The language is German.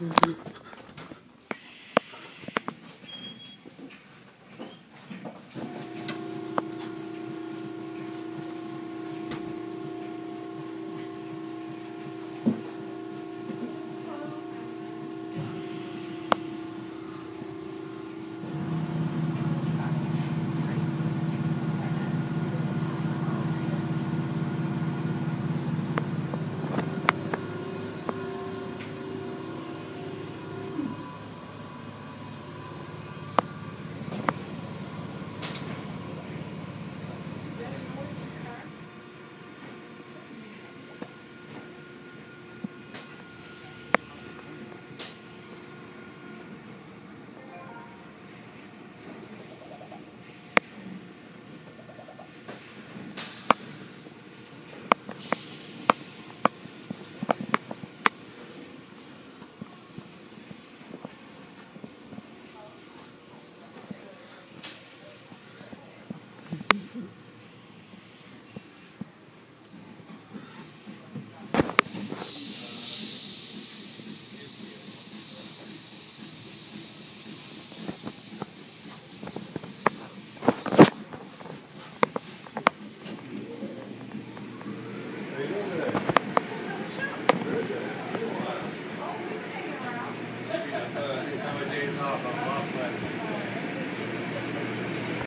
Mhm. Yeah.